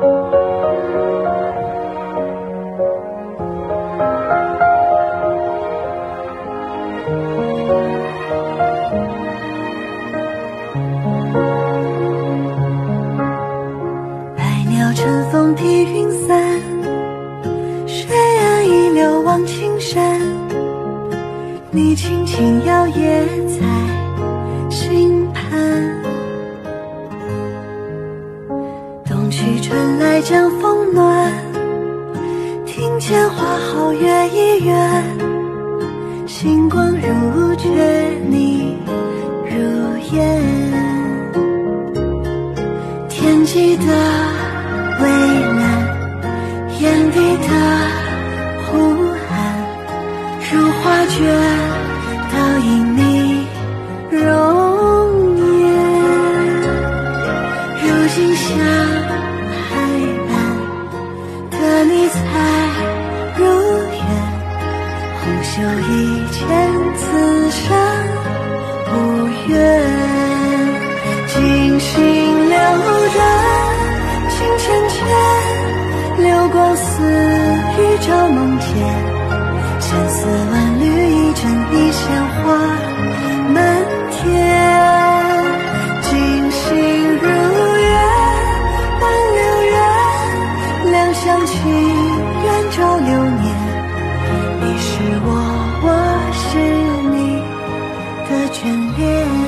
百鸟乘风披云散，水岸一流望青山。你轻轻摇曳在冬去春来江风暖，庭前花好月已圆，星光如却你如烟，天际的蔚蓝，眼底的呼喊，如画卷倒映你如今像海般的你才如愿，红袖一牵，此生无怨。静心流转，情缱绻，流光似雨照梦间。全变。